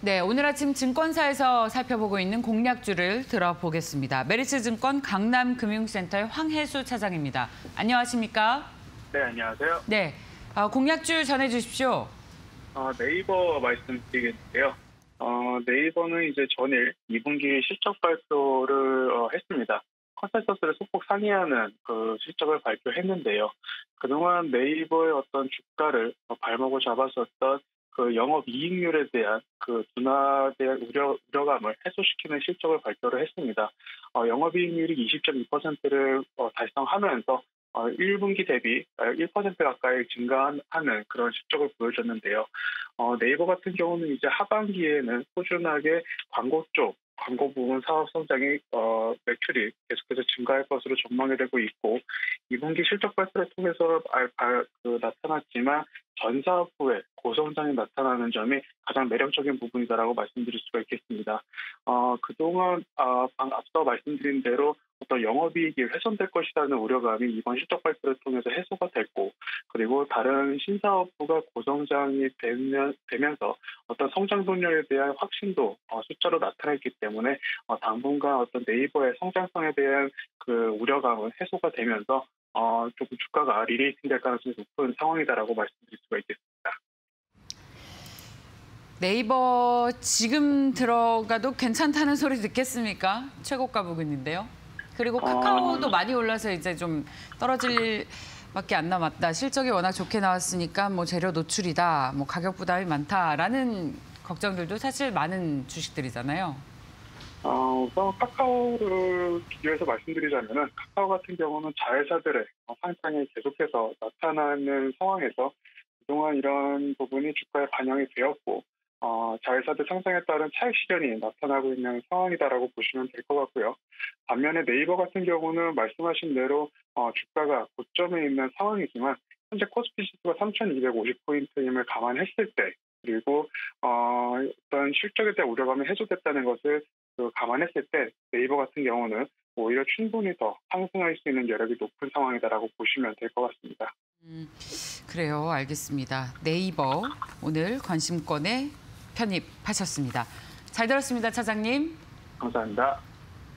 네, 오늘 아침 증권사에서 살펴보고 있는 공략주를 들어보겠습니다. 메리츠 증권 강남금융센터의 황혜수 차장입니다. 안녕하십니까? 네, 안녕하세요. 네, 어, 공략주 전해주십시오. 어, 네이버 말씀드리겠는데요. 어, 네이버는 이제 전일 2분기 실적 발표를 어, 했습니다. 컨센서스를 소폭 상회하는 그 실적을 발표했는데요. 그동안 네이버의 어떤 주가를 어, 발목을 잡았었던 그 영업 이익률에 대한 그 대한 우려, 우려감을 해소시키는 실적을 발표를 했습니다. 어, 영업 이익률이 20.2%를 어, 달성하면서 어, 1분기 대비 1% 가까이 증가하는 그런 실적을 보여줬는데요. 어, 네이버 같은 경우는 이제 하반기에는 꾸준하게 광고 쪽 광고 부문 사업 성장이 어, 매출이 계속해서 증가할 것으로 전망이 되고 있고 2분기 실적 발표를 통해서 알, 알, 그, 나타났지만 전 사업 후에 고성장이 나타나는 점이 가장 매력적인 부분이다라고 말씀드릴 수가 있겠습니다. 어, 그동안 어, 앞서 말씀드린 대로 어떤 영업이익이 훼손될 것이라는 우려감이 이번 실적 발표를 통해서 해소가 됐고 그리고 다른 신사업부가 고성장이 되면, 되면서 어떤 성장 동력에 대한 확신도 어, 숫자로 나타났기 때문에 어, 당분간 어떤 네이버의 성장성에 대한 그 우려감은 해소가 되면서 어, 조금 주가가 re-rating 될 가능성이 높은 상황이다라고 말씀드릴 수가 있겠습니다. 네이버 지금 들어가도 괜찮다는 소리 듣겠습니까? 최고가 부근인데요. 그리고 카카오도 어... 많이 올라서 이제 좀 떨어질 밖에 안 남았다. 실적이 워낙 좋게 나왔으니까 뭐 재료 노출이다. 뭐 가격 부담이 많다라는 걱정들도 사실 많은 주식들이잖아요. 어, 우선 카카오를 비교해서 말씀드리자면은 카카오 같은 경우는 자회사들의 상장이 계속해서 나타나는 상황에서 그동안 이런 부분이 주가에 반영이 되었고 어, 자회사들 상승에 따른 차익 실현이 나타나고 있는 상황이다라고 보시면 될 것 같고요. 반면에 네이버 같은 경우는 말씀하신 대로 어, 주가가 고점에 있는 상황이지만 현재 코스피 지수가 3,250포인트임을 감안했을 때 그리고 어, 어떤 실적에 대한 우려감이 해소됐다는 것을 그 감안했을 때 네이버 같은 경우는 오히려 충분히 더 상승할 수 있는 여력이 높은 상황이다라고 보시면 될 것 같습니다. 음, 그래요. 알겠습니다. 네이버 오늘 관심권에 편입하셨습니다. 잘 들었습니다, 차장님. 감사합니다.